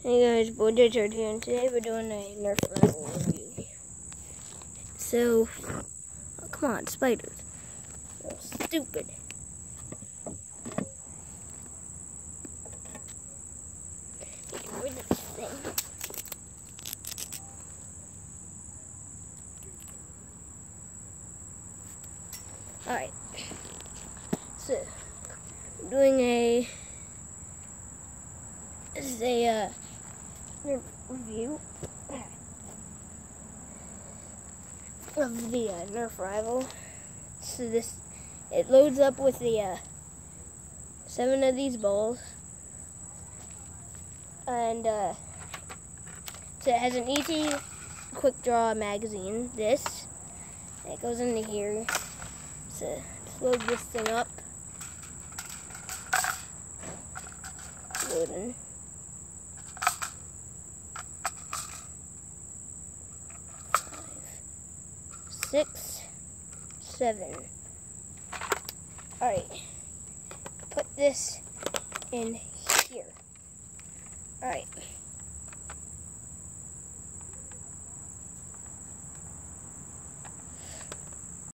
Hey guys, Boy Richard here, and today we're doing a Nerf rival review. So, oh, come on, spiders. You're stupid. Get rid of this thing. Alright. So, doing a this is a uh, review of the uh, Nerf rival. So this it loads up with the uh, seven of these balls, and uh, so it has an easy quick draw magazine. This it goes into here. So let's load this thing up. Loading. Six, seven. All right, put this in here. All right.